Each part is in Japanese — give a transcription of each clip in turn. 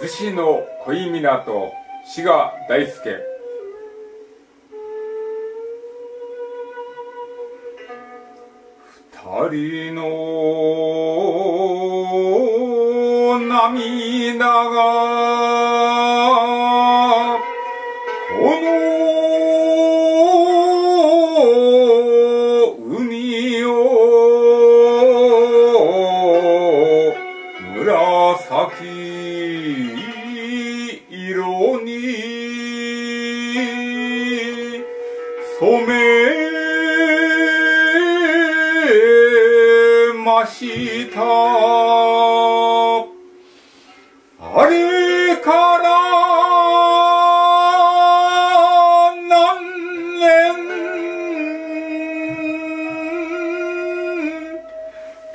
逗子の恋港志賀大輔。二人の涙が色に染めました。あれから何年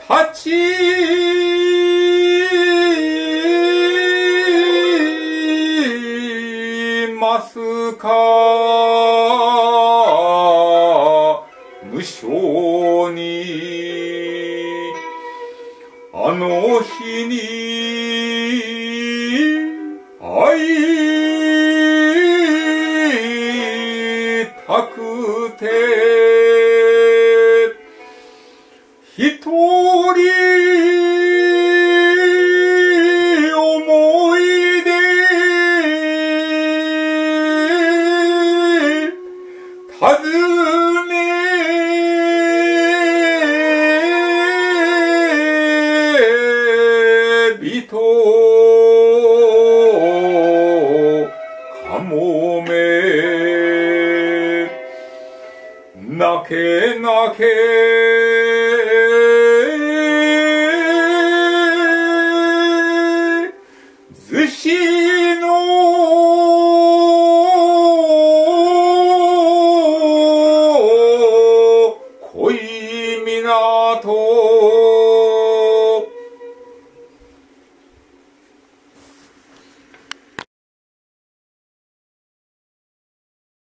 経ちますか無性にあの日に会いたくて一人人。かもめ。泣け泣け。